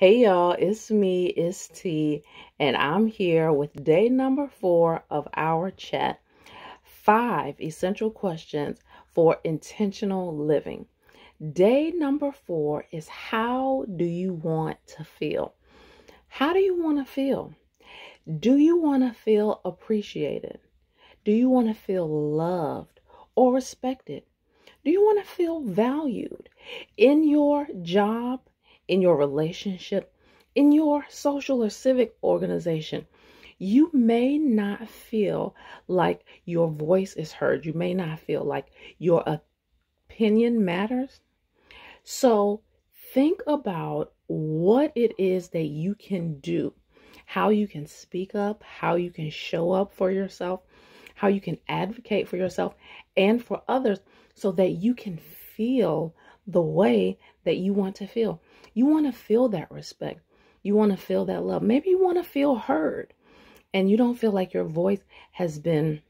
Hey y'all, it's me, it's T, and I'm here with day number four of our chat. Five essential questions for intentional living. Day number four is how do you want to feel? How do you want to feel? Do you want to feel appreciated? Do you want to feel loved or respected? Do you want to feel valued in your job? In your relationship, in your social or civic organization, you may not feel like your voice is heard. You may not feel like your opinion matters. So think about what it is that you can do, how you can speak up, how you can show up for yourself, how you can advocate for yourself and for others so that you can feel the way that you want to feel. You want to feel that respect. You want to feel that love. Maybe you want to feel heard and you don't feel like your voice has been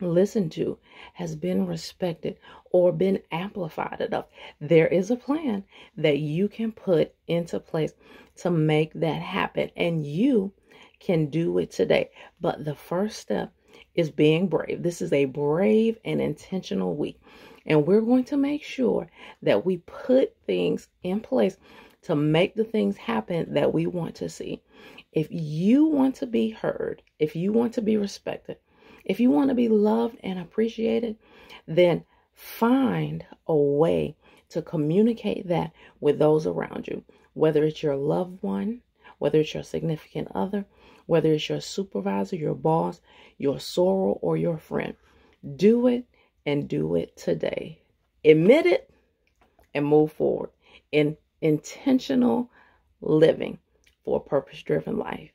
listened to, has been respected, or been amplified enough. There is a plan that you can put into place to make that happen, and you can do it today. But the first step is being brave. This is a brave and intentional week. And we're going to make sure that we put things in place to make the things happen that we want to see. If you want to be heard, if you want to be respected, if you want to be loved and appreciated, then find a way to communicate that with those around you, whether it's your loved one, whether it's your significant other, whether it's your supervisor, your boss, your soror, or your friend. Do it and do it today. Admit it and move forward in intentional living for a purpose driven life.